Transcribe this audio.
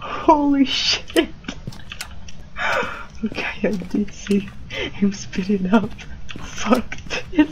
Holy shit! okay, I did see him spitting up. Fuck this.